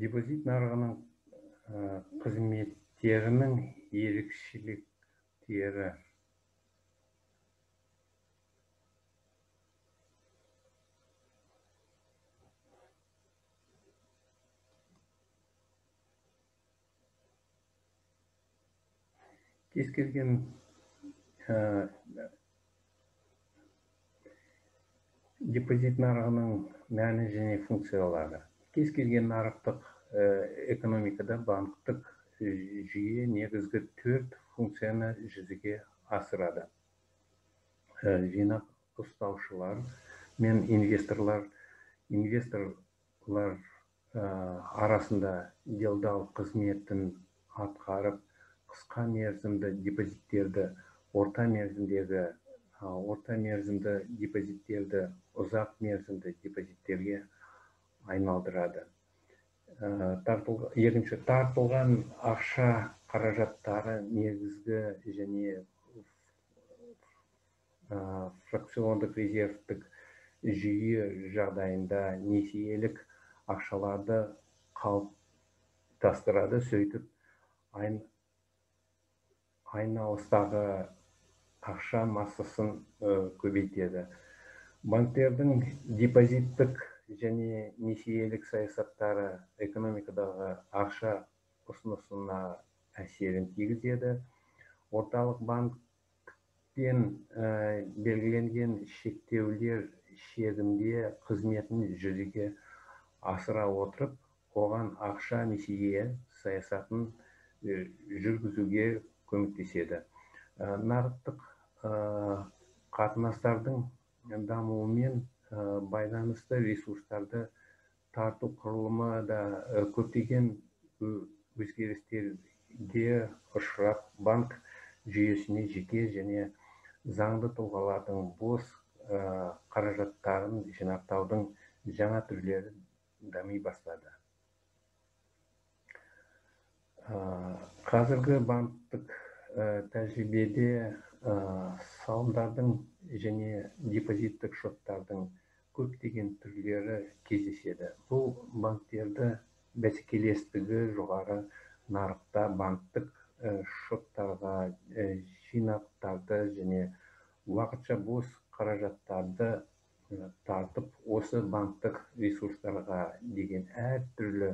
депозит нарығының қызметтерінің ерекшеліктері. Кез келген депозит нарығының мәні және функциялары. Кез келген нарықтық экономикада банктік жүйе негізгі төрт функцияны жүзеге асырады. Жинақ ұстаушылар мен инвесторлар. Инвесторлар арасында делдал қызметін атқарып қысқа мерзімді депозиттерді орта мерзімдегі орта мерзімді депозиттерді ұзақ мерзімді депозиттерге айналдырады. Екінші тартылған ақша қаражаттары негізгі және фракциондық резервтік жүйе жағдайында несиелік ақшаларды қалыптастырады сөйтіп айналыстағы ақша массасын көбейтеді. Банктердің депозиттік және несиелік саясаттары экономикадағы ақша ұсынысына әсерін тигізеді. Орталық банктен белгіленген шектеулер шегінде қызметін жүзеге асыра отырып оған ақша несие саясатын жүргізуге көмектеседі. Нарықтық қатынастардың дамуымен байланысты ресурстарды тарту құрылымы да көптеген өзгерістерге ұшырап банк жүйесіне жеке және заңды тұлғалардың бос қаражаттарын жинақтаудың жаңа түрлері дами бастады. Қазіргі банктік тәжірибеде салымдардың және депозиттік шоттардың көптеген түрлері кездеседі. Бұл банктерді бәсекелестігі жоғары нарықта банктік шоттарға жинақтарды және уақытша бос қаражаттарды тартып осы банктік ресурстарға деген әртүрлі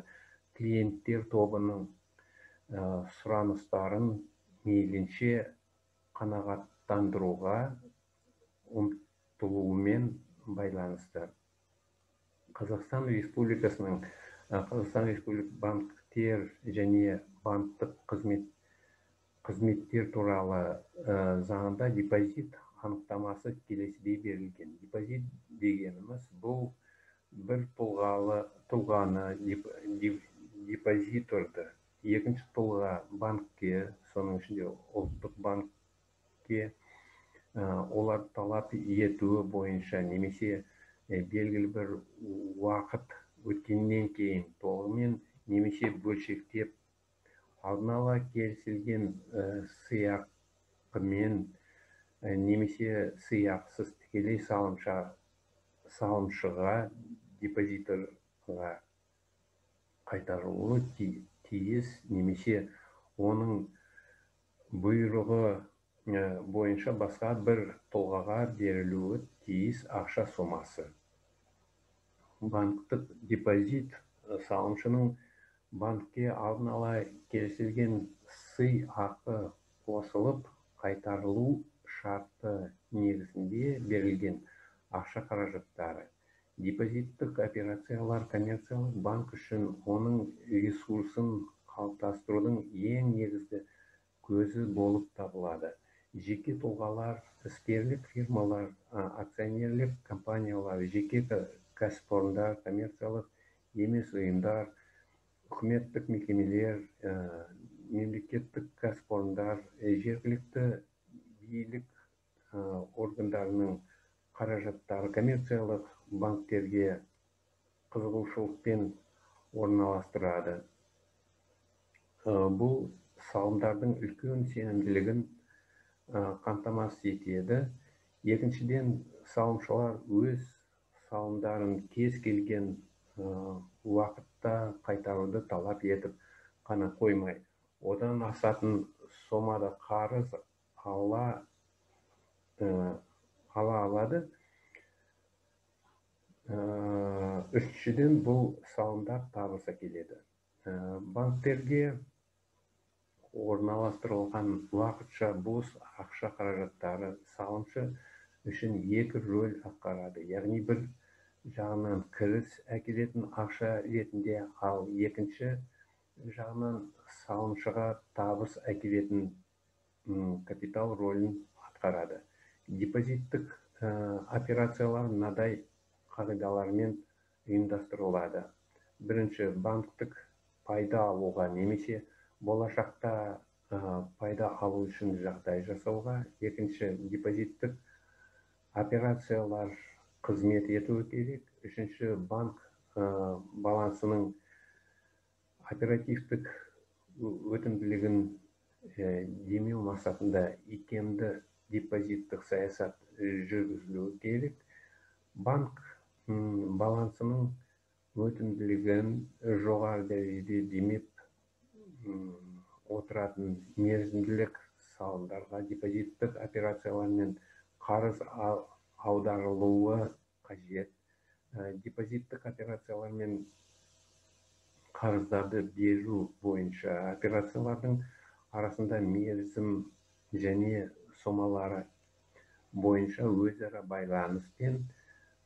клиенттер тобының сұраныстарын мейлінше қанағаттандыруға ұмтылуымен байланысты. Қазақстан республикасының қазақстан республика банктер және банктік қызмет қызметтер туралы заңында депозит анықтамасы келесідей берілген. Депозит дегеніміз бұл бір тұлғалы тұлғаны депозиторды екінші тұлға банкке соның ішінде ұлттық банкке олар талап етуі бойынша немесе белгілі бір уақыт өткеннен кейін толығымен немесе бөлшектеп алдын ала келісілген сыйақымен немесе сыйақысыз тікелей салымша салымшыға депозиторға қайтарылуы тиіс немесе оның бұйрығы бойынша басқа бір тұлғаға берілуі тиіс ақша сомасы. Банктік депозит салымшының банкке алдын ала келісілген сый ақы қосылып қайтарылу шарты негізінде берілген ақша қаражаттары. Депозиттік операциялар коммерциялық банк үшін оның ресурсын қалыптастырудың ең негізгі көзі болып табылады. Жеке тұлғалар іскерлік фирмалар акционерлік компаниялар жеке кәсіпорындар коммерциялық емес ұйымдар үкіметтік мекемелер мемлекеттік кәсіпорындар жергілікті билік органдарының қаражаттары коммерциялық банктерге қызығушылықпен орналастырады. Бұл салымдардың үлкен сенімділігін қамтамасыз етеді. Екіншіден салымшылар өз салымдарын кез келген уақытта қайтаруды талап етіп қана қоймай одан асатын сомада қарыз ала ала алады. Үшіншіден бұл салымдар табыс әкеледі банктерге орналастырылған уақытша бос ақша қаражаттары салымшы үшін екі рөл атқарады. Яғни бір жағынан кіріс әкелетін ақша ретінде ал екінші жағынан салымшыға табыс әкелетін капитал рөлін атқарады. Депозиттік операциялар мынадай қағидалармен ұйымдастырылады. Бірінші банктік пайда алуға немесе болашақта пайда алу үшін жағдай жасауға екінші депозиттік операциялар қызмет етуі керек. Үшінші банк балансының оперативтік өтімділігін демеу мақсатында икемді депозиттік саясат жүргізілуі керек. Банк балансының өтімділігін жоғары дәрежеде демеп отыратын мерзімділік салымдарға депозиттік операциялар мен қарыз аударылуы қажет. Депозиттік операциялар мен қарыздарды беру бойынша операциялардың арасында мерзім және сомалары бойынша өзара байланыс пен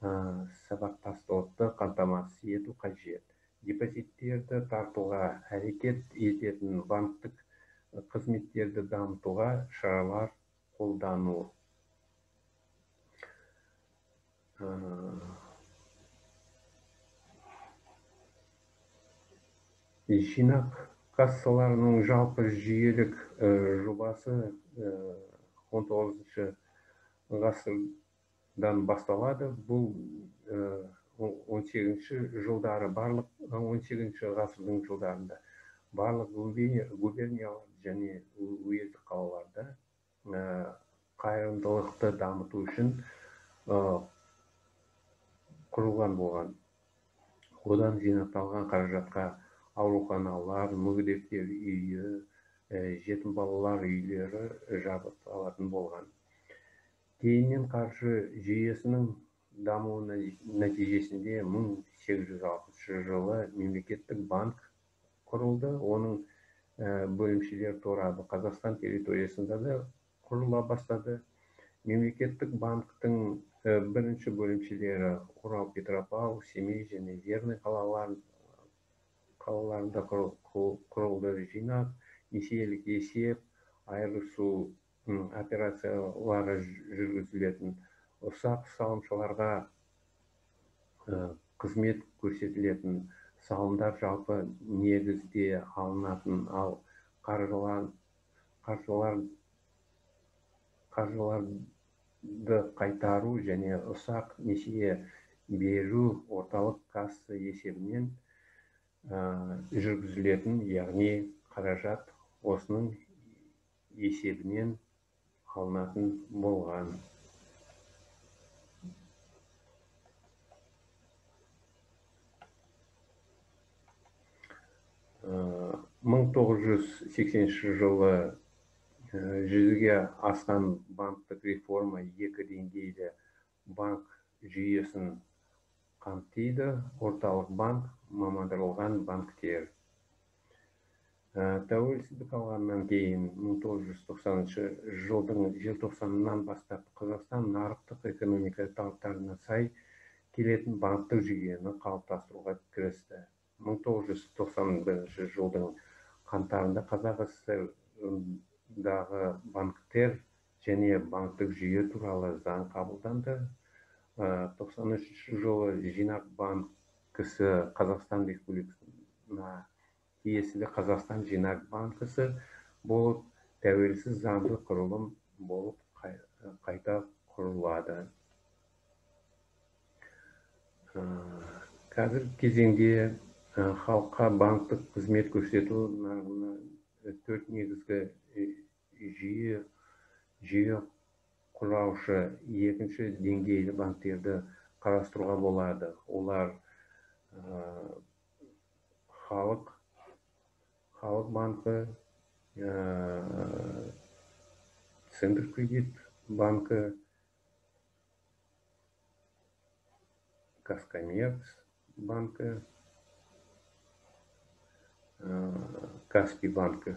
сабақтастықты қамтамасыз ету қажет. Депозиттерді тартуға әрекет ететін банктік қызметтерді дамытуға шаралар қолдану. Жинақ кассаларының жалпы жүйелік жобасы он тоғызыншы ғасыр дан басталады. Бұл он сегізінші жылдары барлық он сегізінші ғасырдың жылдарында барлық губерниялар және уездік қалаларда қайырымдылықты дамыту үшін құрылған болған. Одан жинақталған қаражатқа ауруханалар мүгедектер үйі жетім балалар үйлері жабдықталатын болған. Кейіннен қаржы жүйесінің дамуы нәтижесінде 1860 жылы мемлекеттік банк құрылды. Оның бөлімшелері торабы қазақстан территориясында да құрыла бастады. Мемлекеттік банктің бірінші бөлімшелері орал петропавл семей және верный қалаларында құрылды. Жинақ несиелік есеп айырысу операциялары жүргізілетін. Ұсақ салымшыларға қызмет көрсетілетін салымдар жалпы негізде алынатын. Ал қаржылар қаржылар қаржыларды қайтару және ұсақ несие беру орталық касса есебінен жүргізілетін яғни қаражат осының есебінен алынатын болған. Мың тоғыз жүз сексенінші жылы жүзеге асқан банктік реформа екі деңгейлі банк жүйесін қамтиды орталық банк мамандырылған банктер. Э, тәуелсіздік алғаннан кейін 1990 жылдың желтоқсанынан бастап қазақстан нарықтық экономика талаптарына сай келетін банктік жүйені қалыптастыруға кірісті. 1991 жылдың қаңтарында қазақ сср дағы банктер және банктік жүйе туралы заң қабылданды. 93 э, жылы жинақ банкісі қазақстан республикасына тиесілі қазақстан жинақ банкісі болып тәуелсіз заңды құрылым болып қайта құрылады. Қазіргі кезеңде Э, халыққа банктік қызмет көрсету э, төрт негізгі э, жүйе жүйе құраушы екінші деңгейлі банктерді қарастыруға болады. Олар халық халық банкі ә, центр кредит банкі казкоммерц банкі Э, Каспий банка.